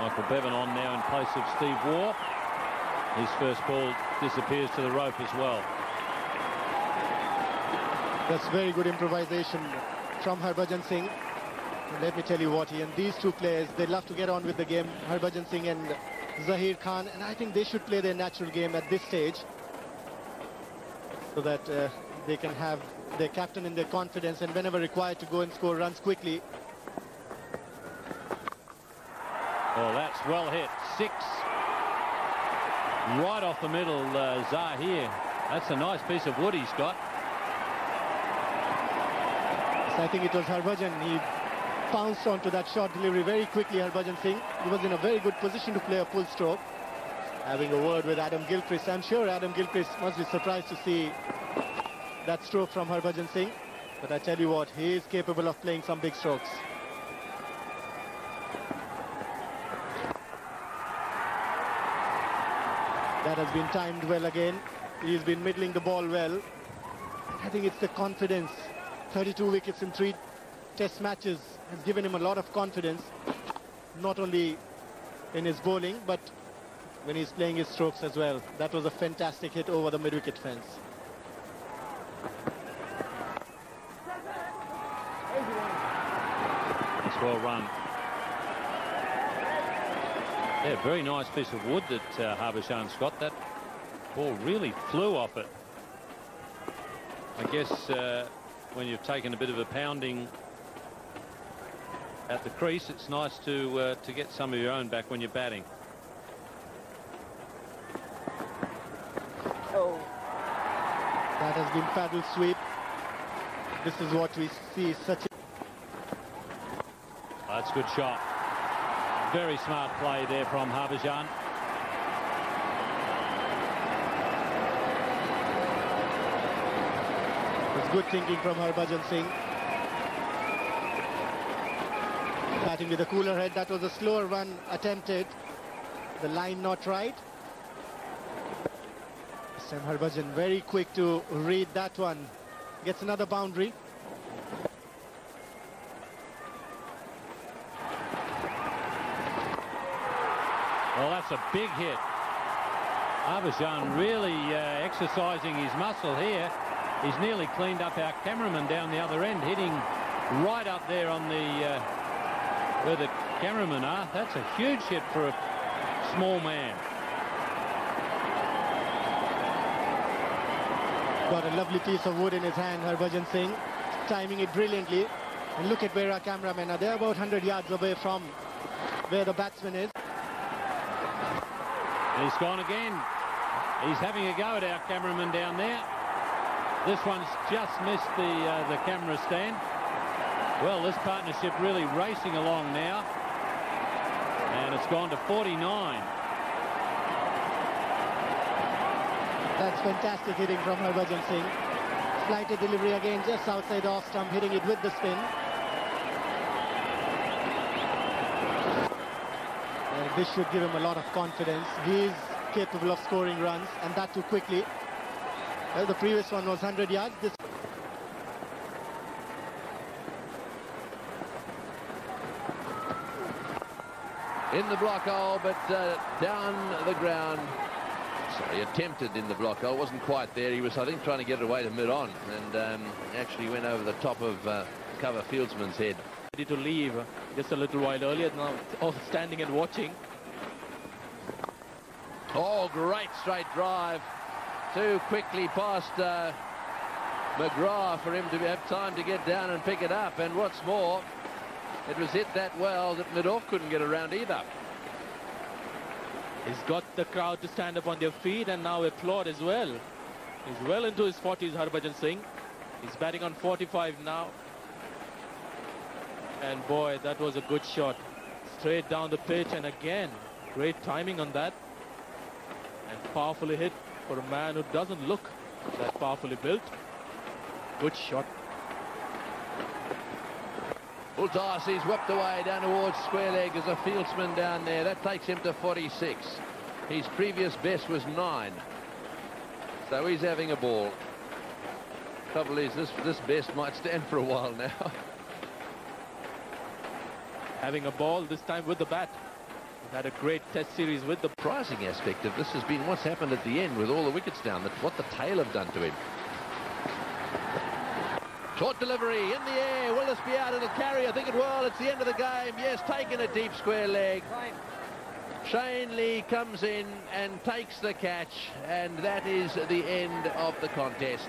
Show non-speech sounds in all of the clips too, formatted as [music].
Michael Bevan on now in place of Steve Waugh. His first ball disappears to the rope as well. That's very good improvisation from Harbhajan Singh. Let me tell you what, Ian, these two players, they love to get on with the game, Harbhajan Singh and Zaheer Khan, and I think they should play their natural game at this stage so that uh, they can have their captain in their confidence and whenever required to go and score runs quickly. Oh, that's well hit. Six. Right off the middle, uh, Zaheer. That's a nice piece of wood he's got. I think it was Harbhajan. He pounced onto that short delivery very quickly, Harbhajan Singh. He was in a very good position to play a full stroke. Having a word with Adam Gilchrist. I'm sure Adam Gilchrist must be surprised to see that stroke from Harbhajan Singh. But I tell you what, he is capable of playing some big strokes. That has been timed well again. He's been middling the ball well. I think it's the confidence 32 wickets in three test matches has given him a lot of confidence, not only in his bowling, but when he's playing his strokes as well. That was a fantastic hit over the mid-wicket fence. Well run. Yeah, very nice piece of wood that uh, Harbhajan's got. That ball really flew off it. I guess uh, when you've taken a bit of a pounding at the crease, it's nice to uh, to get some of your own back when you're batting. Oh. That has been paddle sweep. This is what we see, such a... That's a good shot. Very smart play there from Harbhajan. Good thinking from Harbhajan Singh. Batting with a cooler head. That was a slower run attempted. The line not right. Sam Harbhajan very quick to read that one. Gets another boundary. Well, that's a big hit. Harbhajan really uh, exercising his muscle here. He's nearly cleaned up our cameraman down the other end, hitting right up there on the uh, where the cameramen are. That's a huge hit for a small man. Got a lovely piece of wood in his hand, Harbhajan Singh, timing it brilliantly. And look at where our cameramen are. They're about 100 yards away from where the batsman is. He's gone again. He's having a go at our cameraman down there. This one's just missed the, uh, the camera stand. Well, this partnership really racing along now. And it's gone to 49. That's fantastic hitting from Harbhajan Singh. Flighted delivery again, just outside off stump, hitting it with the spin. And this should give him a lot of confidence. He's capable of scoring runs, and that too quickly. Well, the previous one was 100 yards. This in the block hole, but uh, down the ground. Sorry, attempted in the block hole. Wasn't quite there. He was, I think, trying to get it away to mid-on, and um, actually went over the top of uh, cover fieldsman's head. Ready to leave just a little while earlier. Now, all standing and watching. Oh, great straight drive too quickly past uh, McGrath for him to have time to get down and pick it up. And what's more, it was hit that well that Midoff couldn't get around either. He's got the crowd to stand up on their feet and now applaud as well. He's well into his 40s, Harbhajan Singh. He's batting on 45 now. And boy, that was a good shot. Straight down the pitch and again, great timing on that. And powerfully hit for a man who doesn't look that powerfully built. Good shot. Well, Darcy's whipped away down towards square leg as a fieldsman down there. That takes him to 46. His previous best was nine. So he's having a ball. Trouble is, this, this best might stand for a while now. [laughs] Having a ball, this time with the bat. He's had a great test series with the... pricing aspect of this has been what's happened at the end with all the wickets down, that what the tail have done to him. Short delivery in the air. Will this be out? It'll carry. I think it will. It's the end of the game. Yes, taking a deep square leg. Shane Lee comes in and takes the catch, and that is the end of the contest.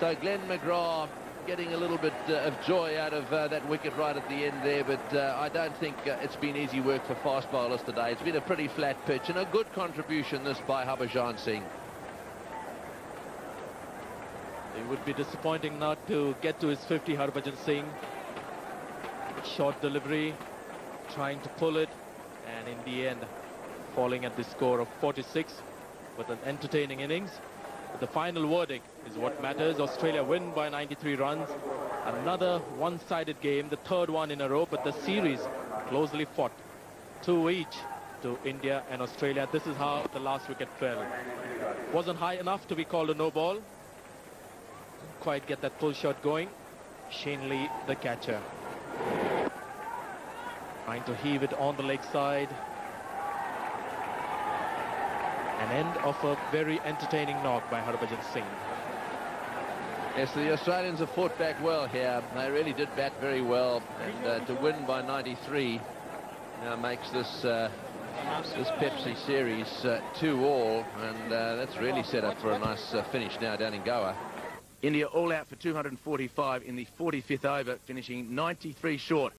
So Glenn McGrath getting a little bit uh, of joy out of uh, that wicket right at the end there, but uh, I don't think uh, it's been easy work for fast bowlers today. It's been a pretty flat pitch and a good contribution this by Harbhajan Singh. It would be disappointing not to get to his 50, Harbhajan Singh. Short delivery, trying to pull it, and in the end, falling at the score of 46 with an entertaining innings. The final verdict is what matters. Australia win by 93 runs. Another one-sided game, the third one in a row, but the series closely fought. Two each to India and Australia. This is how the last wicket fell. Wasn't high enough to be called a no ball. Didn't quite get that pull shot going. Shane Lee, the catcher. Trying to heave it on the leg side. An end of a very entertaining knock by Harbhajan Singh. Yes, the Australians have fought back well here. They really did bat very well, and uh, to win by 93 now makes this uh, this Pepsi series uh, two all, and uh, that's really set up for a nice uh, finish now down in Goa. India all out for 245 in the 45th over, finishing 93 short.